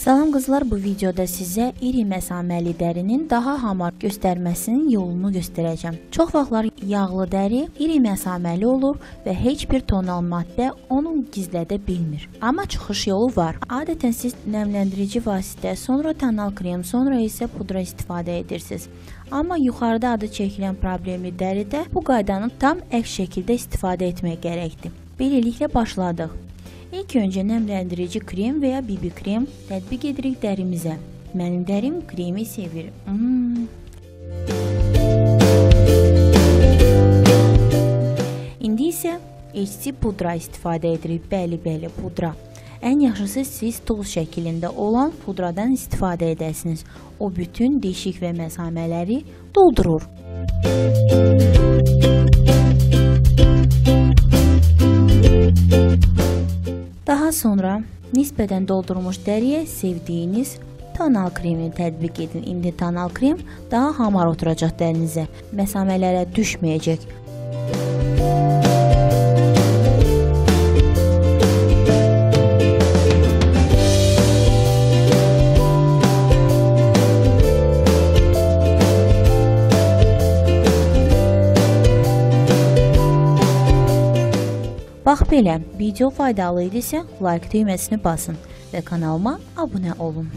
Salam qızlar, bu videoda sizə iri məsaməli dərinin daha hamar göstərməsinin yolunu göstərəcəm. Çox vaxtlar yağlı dəri iri məsaməli olur və heç bir tonal maddə onu gizlədə bilmir. Amma çıxış yolu var. Adətən siz nəmləndirici vasitə, sonra tonal krem, sonra isə pudra istifadə edirsiniz. Amma yuxarıda adı çəkilən problemli dəridə bu qaydanı tam əks şəkildə istifadə etmək gərəkdir. Beləliklə başladıq. İlk öncə nəmləndirici krem və ya BB krem tətbiq edirik dərimizə. Mənim dərim kremi sevir. Hmm. İndi isə HC pudra istifadə edirik. Bəli, bəli, pudra. Ən yaxşısı siz toz şəklində olan pudradan istifadə edəsiniz. O bütün deşik və məsamələri doldurur. Daha sonra nisbətən doldurulmuş dəriyə sevdiyiniz tonal kremi tətbiq edin. İndi tonal krem daha hamar oturacaq dərinizə. Məsamələrə düşməyəcək. Bax belə, video faydalı idisə, like düyməsini basın və kanalıma abunə olun.